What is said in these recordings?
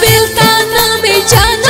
Biltana me llana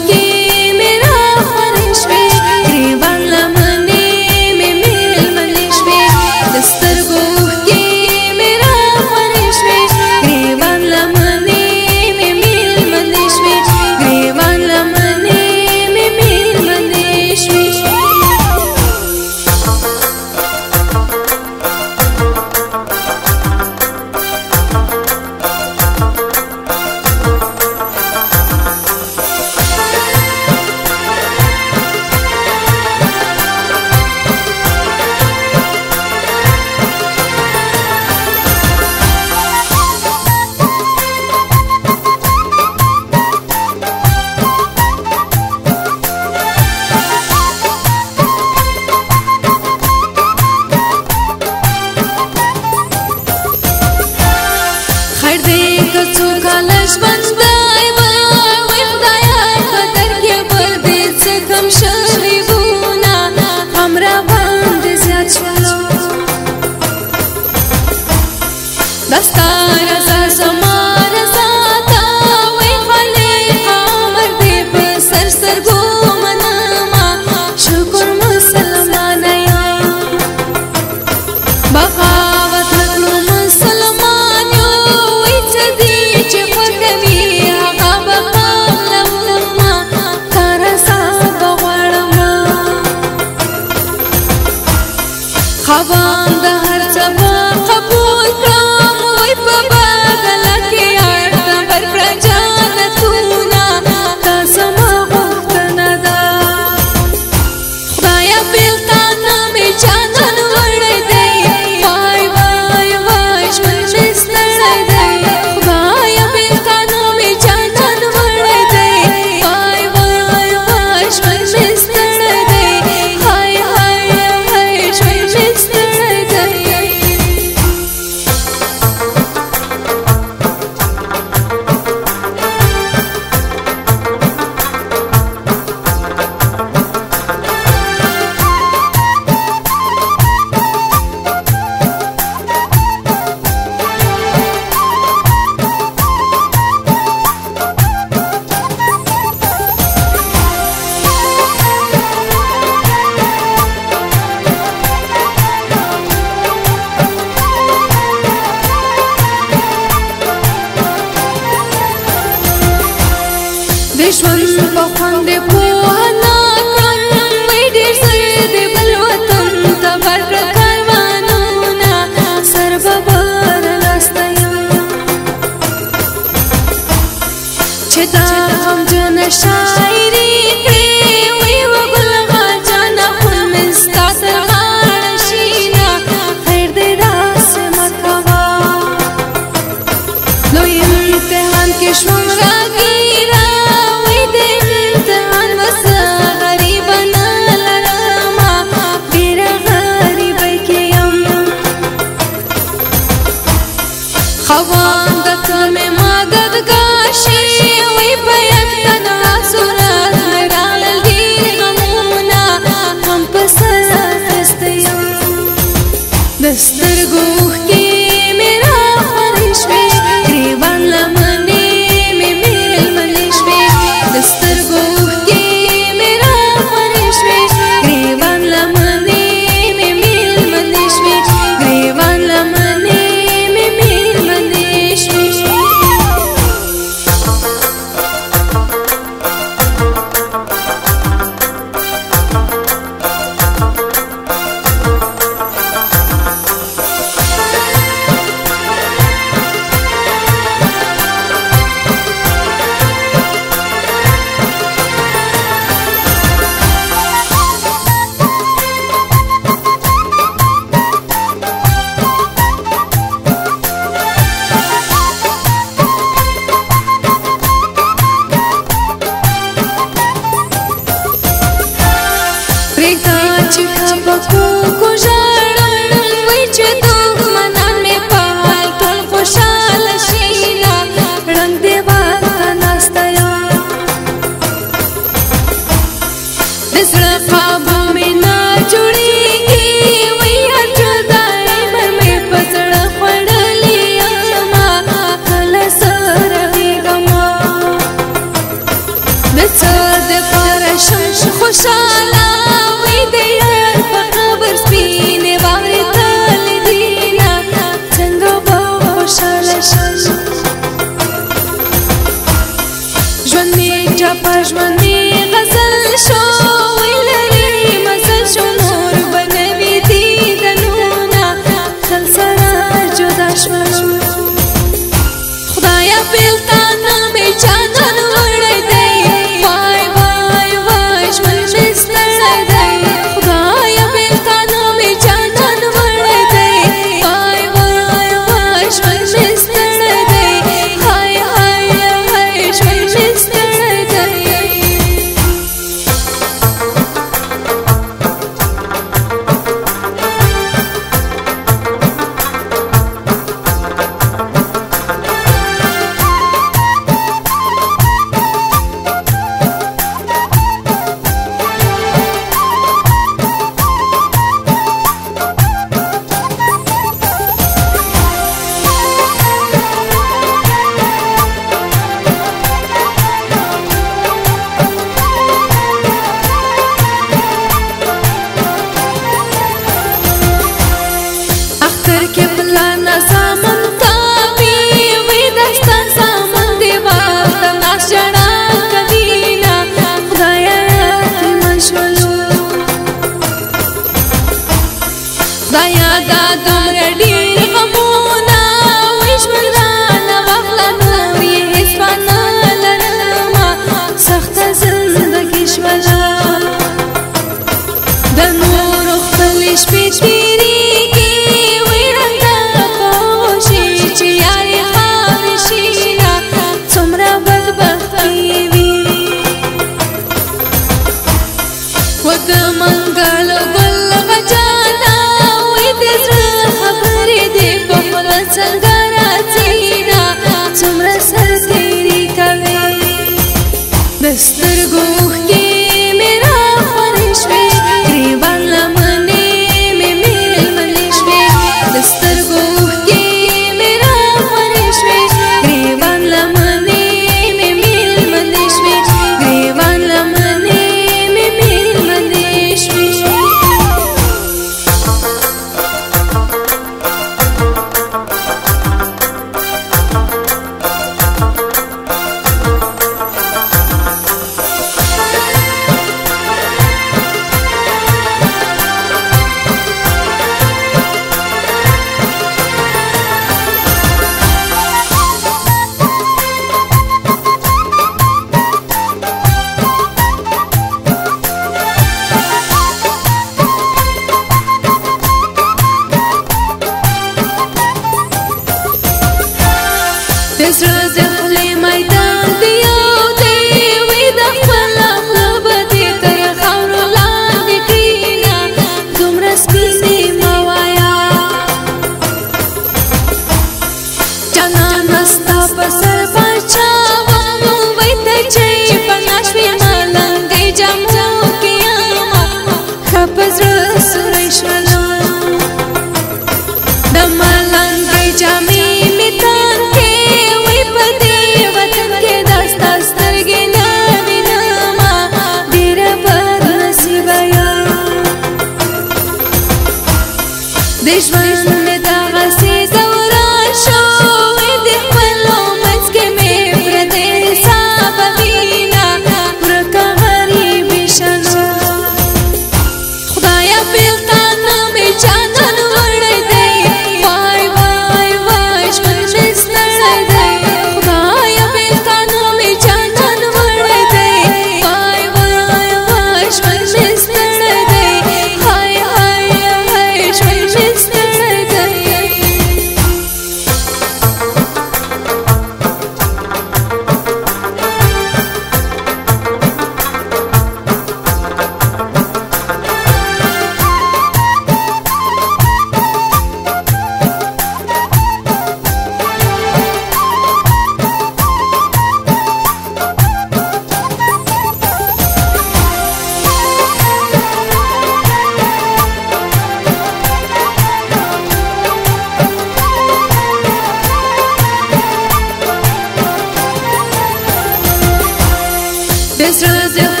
This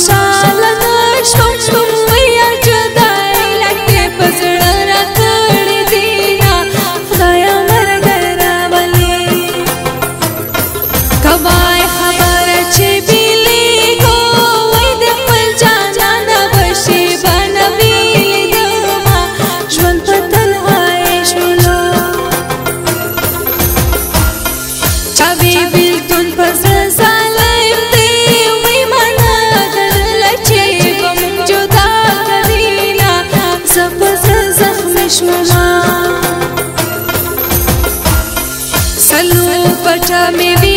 山岚，林儿重。A me.